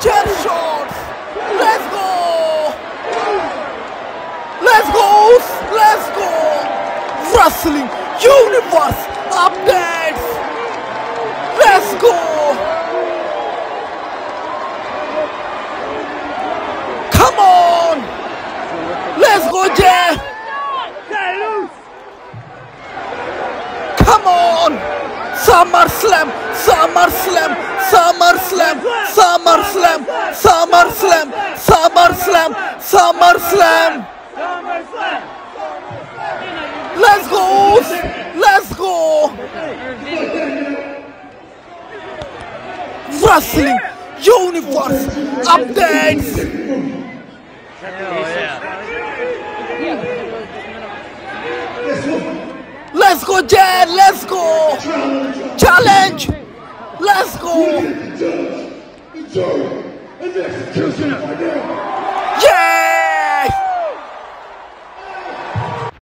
Jet shot. Let's go. Let's go. Let's go. Wrestling Universe updates. Let's go. Come on. Let's go, Jeff. Come on. Summer Slam! Summer Slam! Summer Slam! Summer! SummerSlam, SummerSlam. Let's go! Let's go! Wrestling Universe updates! Let's go, Jey! Let's go! Challenge! Let's go! The executioner.